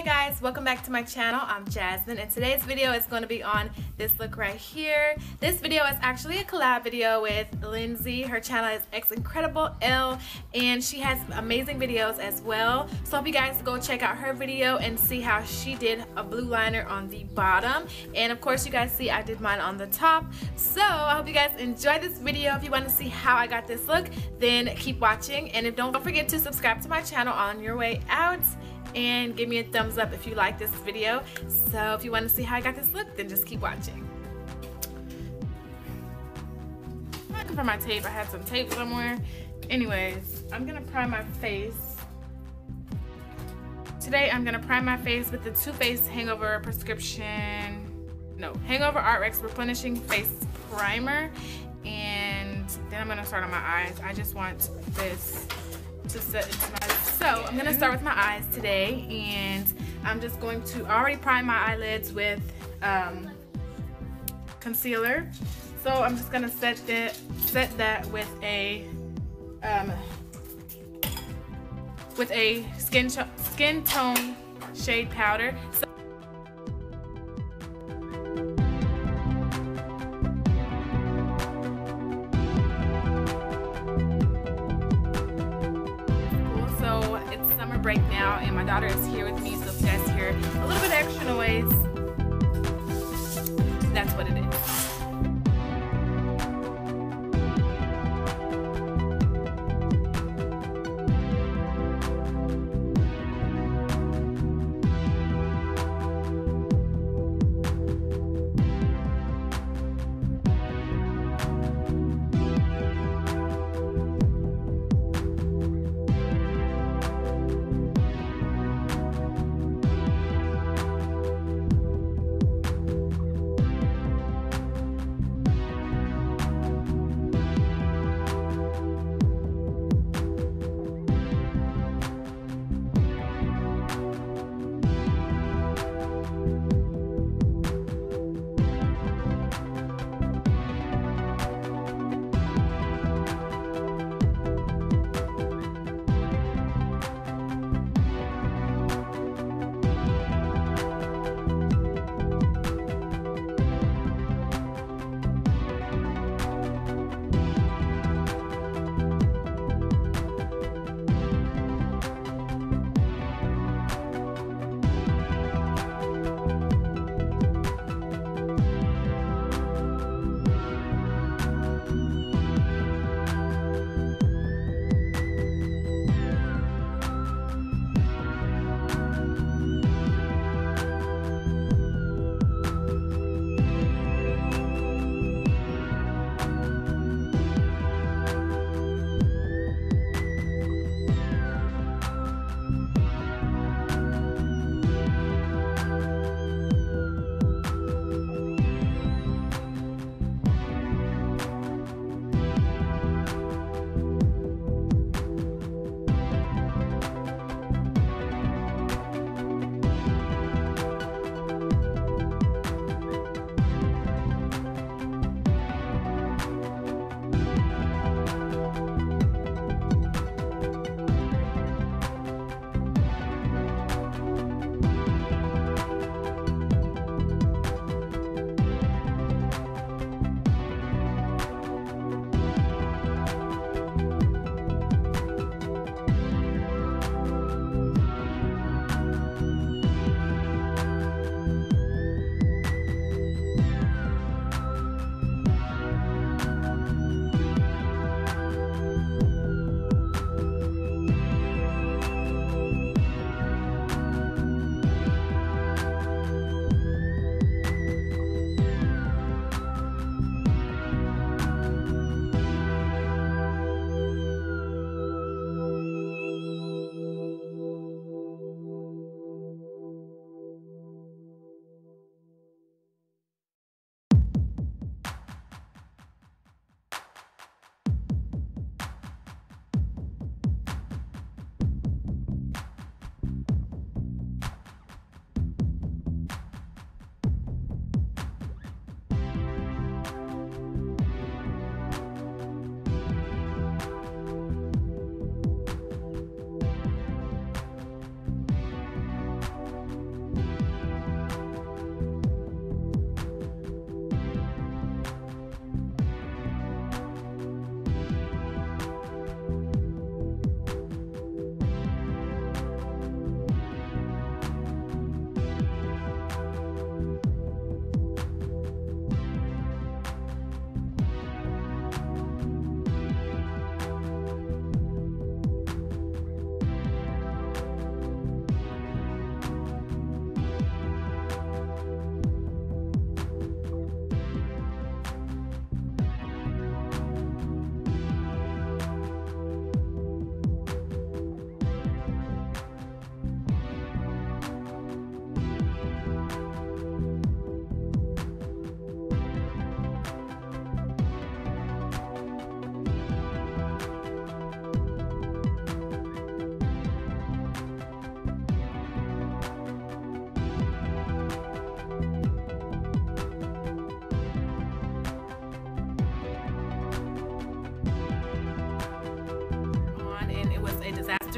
Hi guys, welcome back to my channel. I'm Jasmin and today's video is going to be on this look right here. This video is actually a collab video with Lindsay. Her channel is X Incredible L and she has amazing videos as well. So I hope you guys go check out her video and see how she did a blue liner on the bottom. And of course you guys see I did mine on the top. So I hope you guys enjoy this video. If you want to see how I got this look, then keep watching. And if don't, don't forget to subscribe to my channel on your way out and give me a thumbs up if you like this video. So if you want to see how I got this look, then just keep watching. Looking for my tape. I had some tape somewhere. Anyways, I'm gonna prime my face. Today I'm gonna prime my face with the Too Faced Hangover Prescription, no, Hangover RX Replenishing Face Primer. And then I'm gonna start on my eyes. I just want this so I'm gonna start with my eyes today and I'm just going to already prime my eyelids with um, concealer. So I'm just gonna set that set that with a um, with a skin skin tone shade powder. So break now and my daughter is here with me so if you guys hear a little bit extra noise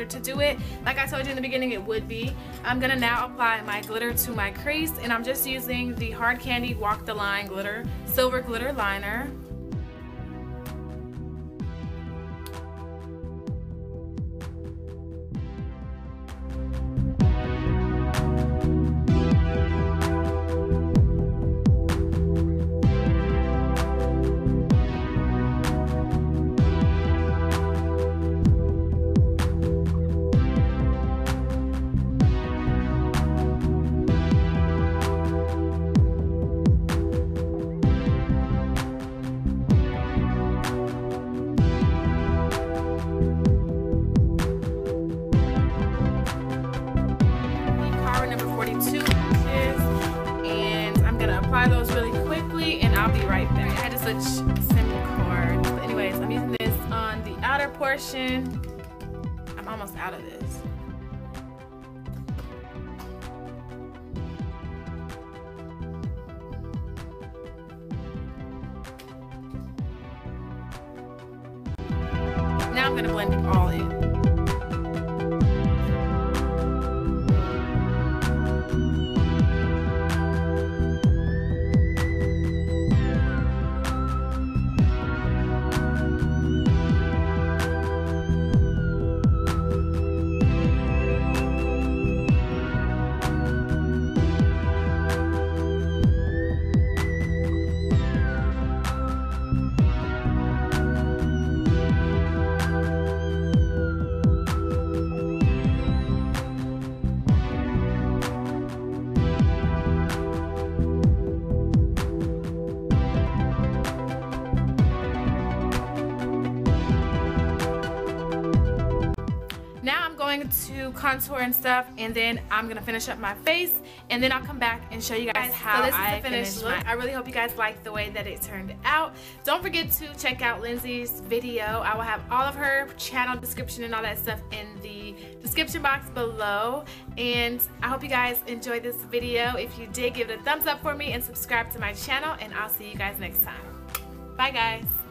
easier to do it. Like I told you in the beginning, it would be. I'm gonna now apply my glitter to my crease and I'm just using the Hard Candy Walk the Line Glitter Silver Glitter Liner. Apply those really quickly and I'll be right back. I had to switch simple cards. But anyways, I'm using this on the outer portion. I'm almost out of this. Now I'm to blend it all in. Going to contour and stuff and then I'm gonna finish up my face and then I'll come back and show you guys how so this I is the finished look. I really hope you guys like the way that it turned out. Don't forget to check out Lindsay's video. I will have all of her channel description and all that stuff in the description box below and I hope you guys enjoyed this video. If you did, give it a thumbs up for me and subscribe to my channel and I'll see you guys next time. Bye guys.